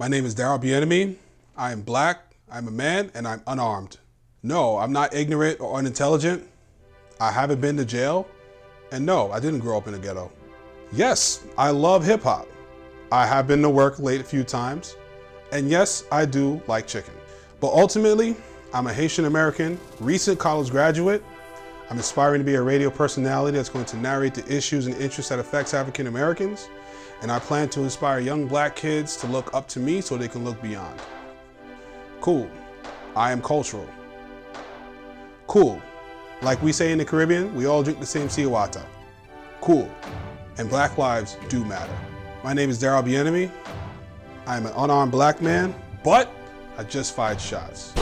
My name is Darold Bien-Aime. I am black, I'm a man, and I'm unarmed. No, I'm not ignorant or unintelligent. I haven't been to jail. And no, I didn't grow up in a ghetto. Yes, I love hip hop. I have been to work late a few times. And yes, I do like chicken. But ultimately, I'm a Haitian American, recent college graduate. I'm aspiring to be a radio personality that's going to narrate the issues and interests that affects African Americans. And I plan to inspire young black kids to look up to me so they can look beyond. Cool. I am cultural. Cool. Like we say in the Caribbean, we all drink the same sea water. Cool. And black lives do matter. My name is Darold Bien-Aime. I am an unarmed black man, but I just fired shots.